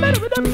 matter with them?